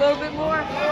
little bit more?